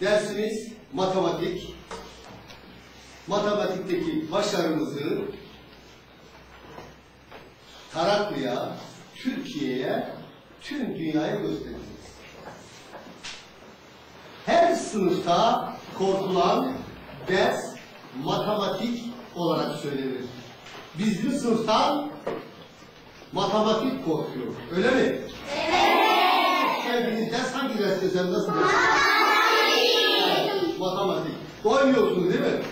Dersimiz matematik. Matematikteki başarımızı Taraklı'ya, Türkiye'ye, tüm dünyaya göstereceğiz. Her sınıfta korkulan ders matematik olarak söylenir. Bizim sınıftan matematik korkuyor. Öyle mi? Evet. Sevgili ders hangi ders desem nasıl ders? Matematik. Doymuyorsunuz değil mi? Evet.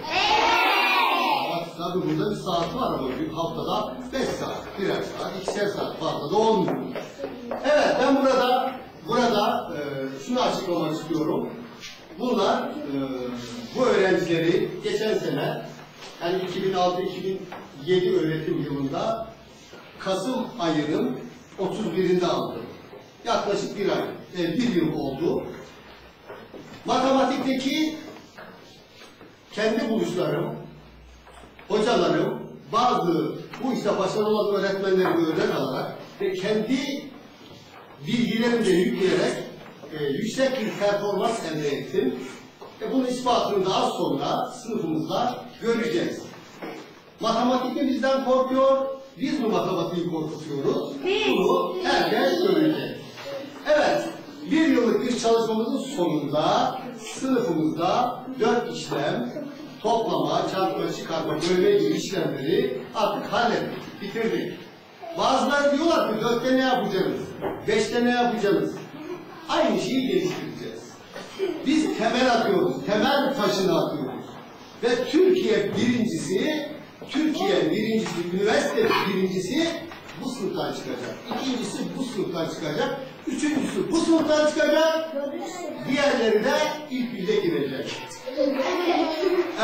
Tabii burada bir saat var ama bir haftada beş saat, birer saat, ikişer saat fazla da olmuyor. Evet ben burada burada e, şunu açıklamak istiyorum. Bunlar e, bu öğrencileri geçen sene yani 2006-2007 öğretim yılında Kasım ayının 31'inde aldım. Yaklaşık bir ay, e, bir yıl oldu. Matematikteki kendi buluşlarım, hocalarım, bazı bu işte başarılı olan öğretmenlerimi örnek alarak ve kendi bilgilerimle yükleyerek e, yüksek bir performans elde ettim. E, bunun ispatını da az sonra sınıfımızda göreceğiz. Matematik mi bizden korkuyor? Biz mi matematiği korkutuyoruz? Bunu herkes görecek. Evet, bir yıllık bir çalışmamızın sonunda sınıfımızda dört işlem, toplama, çarpma, çıkarma, bölme gibi işlemleri artık hallettik, bitirdik. Bazıları diyorlar ki dörtte ne yapacaksınız? Beşte ne yapacaksınız? Aynı şeyi geliştireceğiz. Biz temel atıyoruz, temel taşını atıyoruz. Ve Türkiye birincisi, Türkiye birincisi, üniversite birincisi bu sınıftan çıkacak. İkincisi bu sınıftan çıkacak. Üçüncüsü sınıftan çıkacak. Diğerleri de ilk yüze girecek.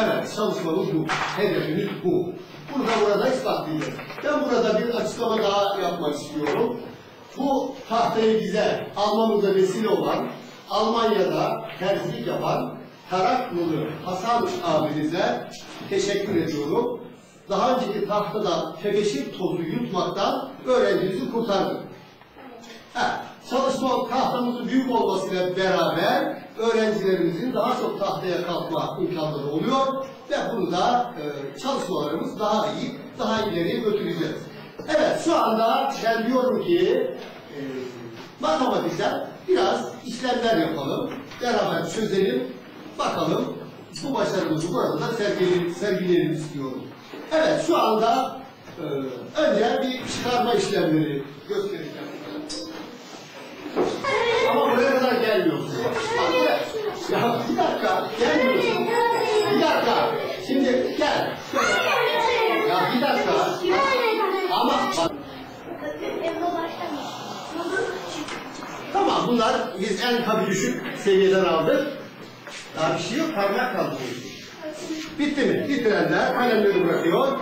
Evet, çalışmamız bu. Hedefimiz bu. Bunu da burada ispatlayacağız. Ben burada bir açıklama daha yapmak istiyorum. Bu tahtayı bize almamıza vesile olan Almanya'da terzilik yapan Taraklılı Hasan abinize teşekkür ediyorum. Daha önceki tahtada tebeşir tozu yutmaktan öğrencimizi kurtardı. Ha, çalışma tahtamızın büyük olmasıyla beraber öğrencilerimizin daha çok tahtaya kalkma imkanları oluyor ve bunu da e, çalışmalarımız daha iyi, daha ileriye götüreceğiz. Evet, şu anda ben diyorum ki e, matematikten biraz işlemler yapalım, beraber çözelim, bakalım bu başarımızı burada da sergileyelim, sergileyelim istiyorum. Evet, şu anda e, önce bir çıkarma işlemleri göstereceğim. Gelmiyorsun. Ya bir dakika, gelmiyorsun. Bir dakika, şimdi gel. Ya bir dakika. Ama tamam bunlar biz en tabii düşük seviyeden aldık. Daha bir şey yok, kaynak kaldı. Bitti mi? Bitirenler kalemleri bırakıyor.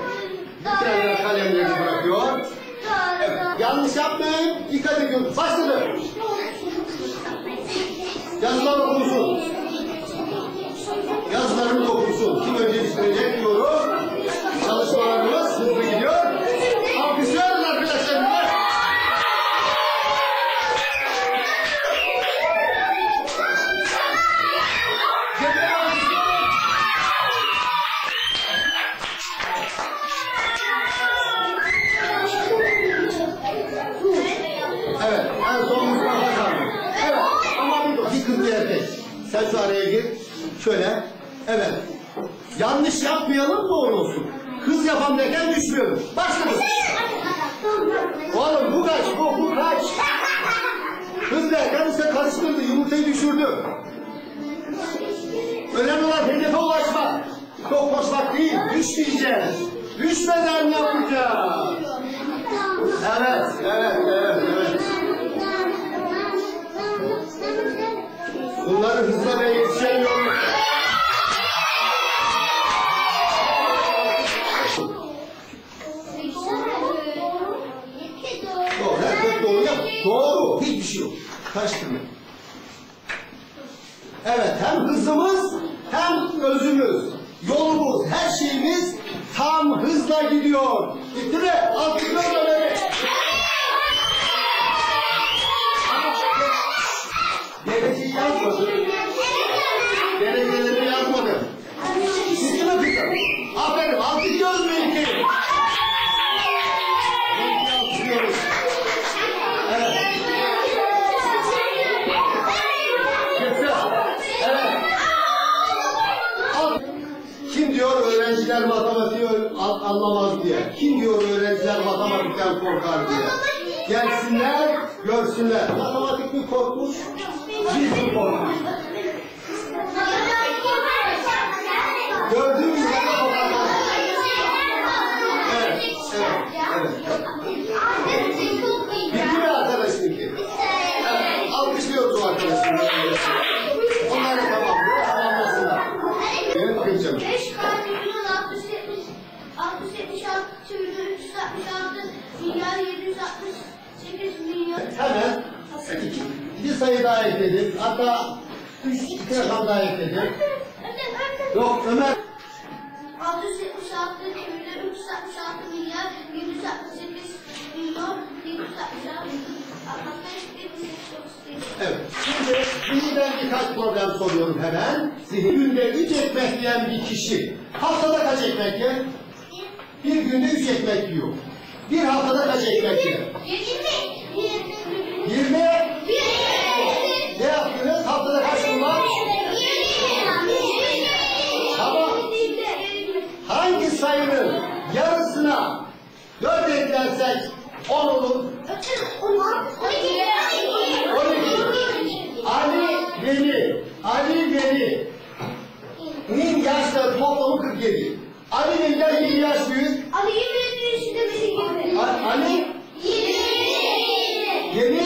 Bitirenler kalemleri bırakıyor. Yanlış yapmayın. Dikkat ediyoruz. Başladı. Yazılar okunsun. Yazılarımız okunsun. Sen şu araya gir. Şöyle. Evet. Yanlış yapmayalım doğru olsun. Kız yapan derken düşmüyorum. Başladık. Oğlum bu kaç, bu, bu kaç. Kız derken işte karıştırdı, yumurtayı düşürdü. Önemli olan hedefe ulaşmak. Çok koşmak değil, düşmeyeceğiz. Düşmeden yapacağız. Evet, evet. Doğru, hiçbir şey yok. Karıştırma. Evet, hem hızımız hem özümüz, yolumuz, her şeyimiz tam hızla gidiyor. Gitti mi? Alkışlarla anlamaz diye. Kim diyor öğrenciler matematikten korkar diye. Gelsinler, görsünler. Matematik mi korkmuş? Biz mi korkmuş? Daha ekledim. Hatta üç, rakam daha ekledim. Yok Ömer. 676 çevirdi 366 milyar 768 milyon 766 Evet. Şimdi şimdiden birkaç problem soruyorum hemen. Günde üç ekmek yiyen bir kişi haftada kaç ekmek yer? Bir günde üç ekmek yiyor. Bir haftada kaç ekmek yer? 20. Ne Hangi sayının yarısına dört eklersek on olur? 12. Ali Veli. Ali Veli. Nin yaşları toplamı 47. Ali Veli'den bir yaş büyük. A- Ali Veli.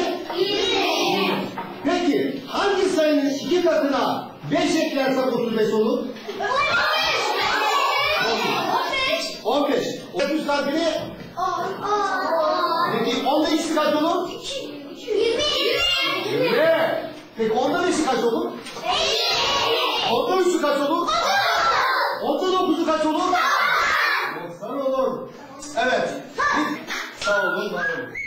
Peki hangi sayının iki katına 5 eklersek 35 olur? 30 katını Peki onda ikisi kaç olur? 20. Peki onda beşi kaç olur? Onda üçü kaç olur? Onda dokuzu kaç olur? 90 olur. Evet. Sağ olun, var olun.